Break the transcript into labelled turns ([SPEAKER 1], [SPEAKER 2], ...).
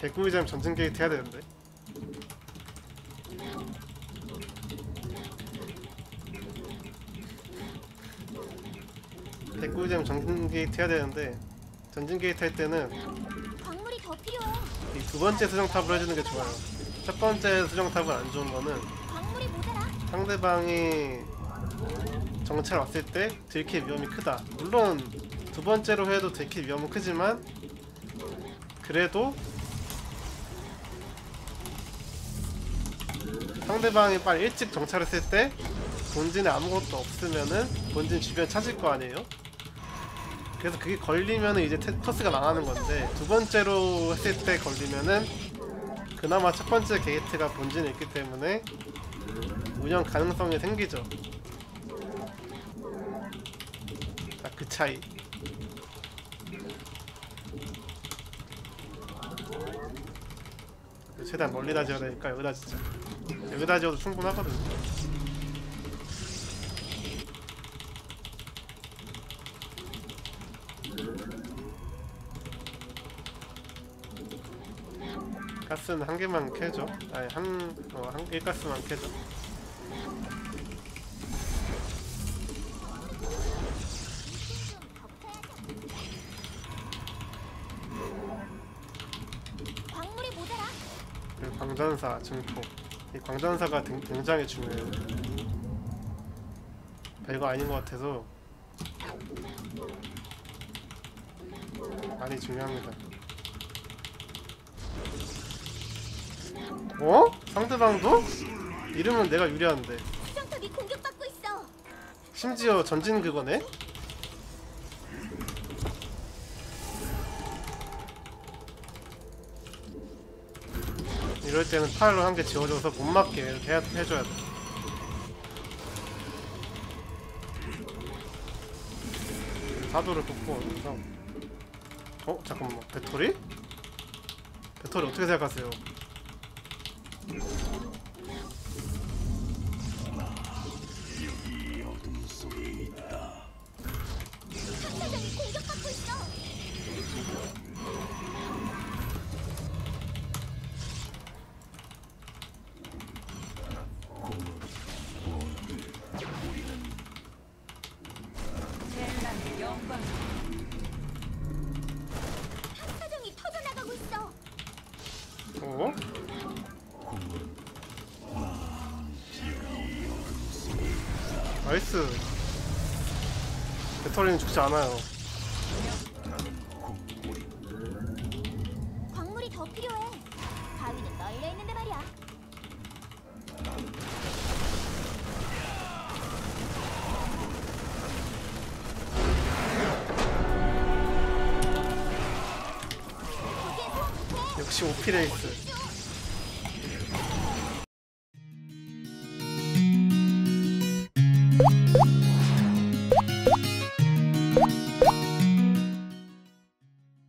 [SPEAKER 1] 개꿀잼 전진 게이트 해야 되는데 개꿀잼 전진 게이트 해야 되는데 전진 게이트 할 때는.
[SPEAKER 2] 이
[SPEAKER 1] 두 번째 수정탑을 해주는 게 좋아요 첫 번째 수정탑은 안 좋은 거는. 상대방이 정찰 왔을 때 들킬 위험이 크다. 물론 두 번째로 해도 들킬 위험은 크지만 그래도 상대방이 빨리 일찍 정찰했을 때 본진에 아무것도 없으면은 본진 주변 찾을 거 아니에요? 그래서 그게 걸리면은 이제 테- 토스가 망하는 건데 두 번째로 했을 때 걸리면은 그나마 첫 번째 게이트가 본진에 있기 때문에 운영 가능성이 생기죠. 딱 그 차이. 최대한 멀리다 지어야 되니까 여기다 진짜 여기다 지어도 충분하거든요. 가스는 한 개만 캐죠. 아니 한, 어, 한 1가스만 캐죠. 광전사 증폭 이 광전사가 등- 굉장히 중요해요 별거 아닌 것 같아서 많이 중요합니다 어? 상대방도? 이름은 내가 유리한데. 심지어 전진 그거네? 이럴 때는 팔로 한 개 지워줘서 못 맞게 이렇게 해, 해줘야 돼. 사도를 뽑고 어? 잠깐만 배터리? 배터리 어떻게 생각하세요?
[SPEAKER 2] 터져나가고 있어.
[SPEAKER 1] 어? 나이스 배터리는 죽지 않아요
[SPEAKER 2] 광물이 더 필요해. 바위는 널려 있는데 말이야.
[SPEAKER 1] 역시 오피레이스. you